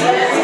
Yes.